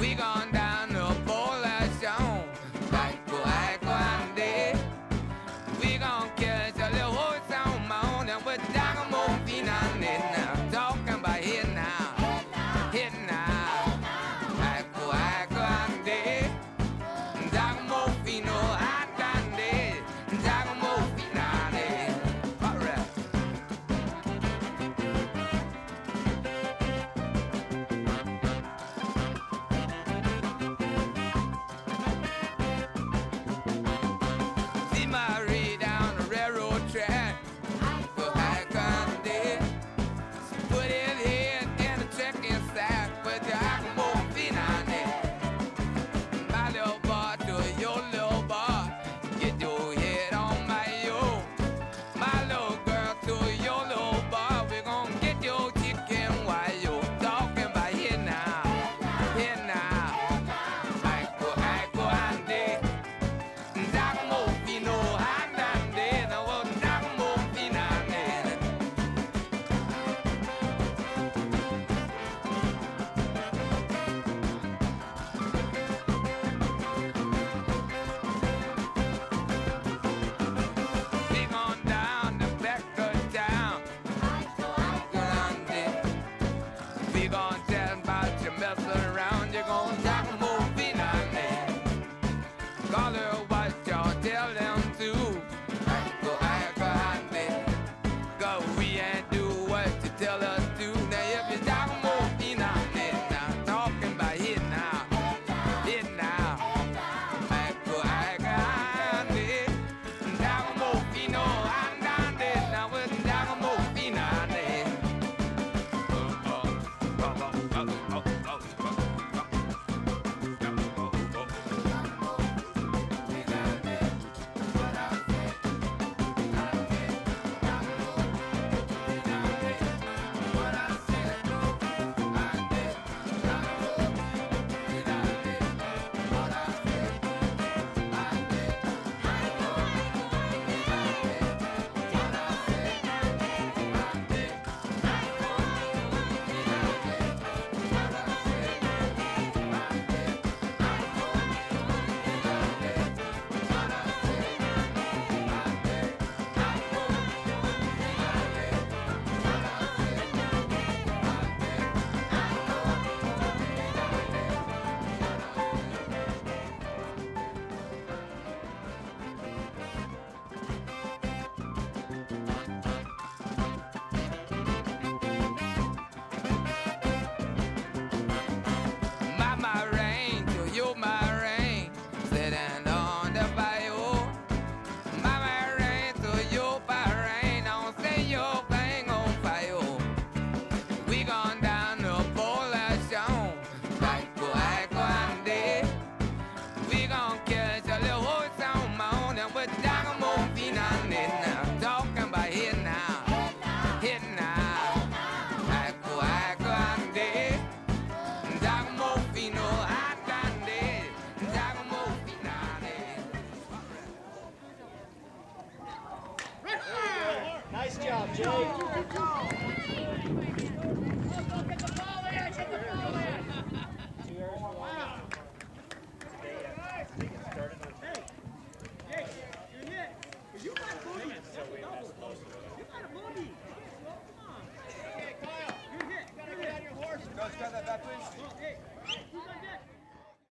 We gone. all I do.